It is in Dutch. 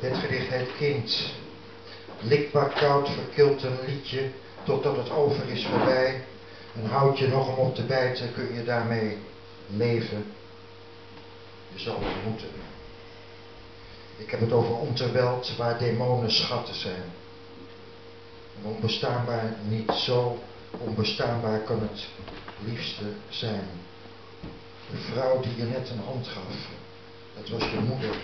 Het gedicht heet Kind. Likbaar koud verkilt een liedje totdat het over is voorbij. Een houtje nog om op te bijten, kun je daarmee leven. Je zal het moeten. Ik heb het over onderweld waar demonen schatten zijn. Onbestaanbaar niet zo onbestaanbaar kan het liefste zijn. De vrouw die je net een hand gaf, dat was je moeder.